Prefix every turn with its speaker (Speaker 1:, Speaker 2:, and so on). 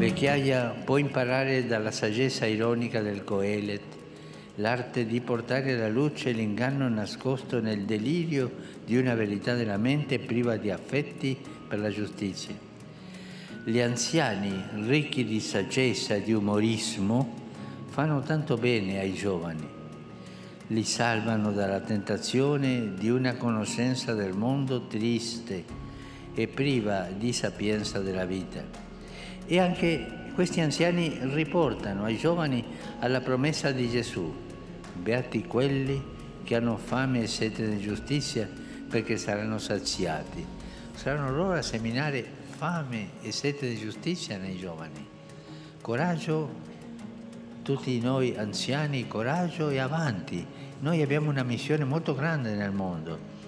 Speaker 1: vecchiaia può imparare dalla saggezza ironica del Coelet l'arte di portare alla luce l'inganno nascosto nel delirio di una verità della mente priva di affetti per la giustizia. Gli anziani, ricchi di saggezza e di umorismo, fanno tanto bene ai giovani. Li salvano dalla tentazione di una conoscenza del mondo triste e priva di sapienza della vita. E anche questi anziani riportano ai giovani alla promessa di Gesù, beati quelli che hanno fame e sete di giustizia perché saranno saziati. Saranno loro a seminare fame e sete di giustizia nei giovani. Coraggio tutti noi anziani, coraggio e avanti. Noi abbiamo una missione molto grande nel mondo